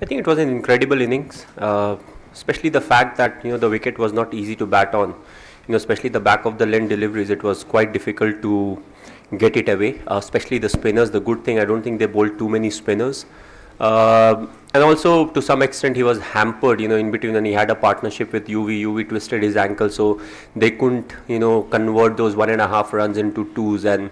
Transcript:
I think it was an incredible innings, uh, especially the fact that you know the wicket was not easy to bat on. You know, especially the back of the length deliveries, it was quite difficult to get it away. Uh, especially the spinners. The good thing, I don't think they bowled too many spinners. Uh, and also to some extent he was hampered you know in between and he had a partnership with Yuvi Yuvi twisted his ankle so they couldn't you know convert those one and a half runs into twos and